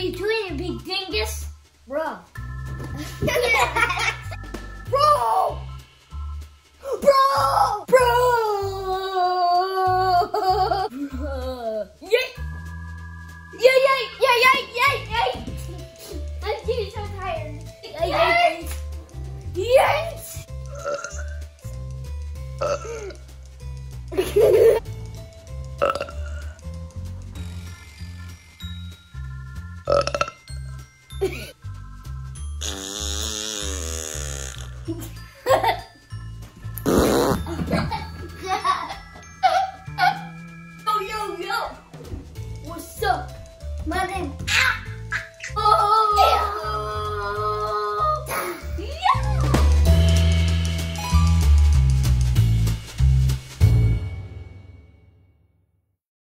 are you doing, you big dingus? Bro. Bro! Bro! Bro! Bro! Yay! Yay, yay, yay, yay, yay, yay! I'm getting so tired. Yay! Yay! oh, yo, yo! What's up? My name... Ah!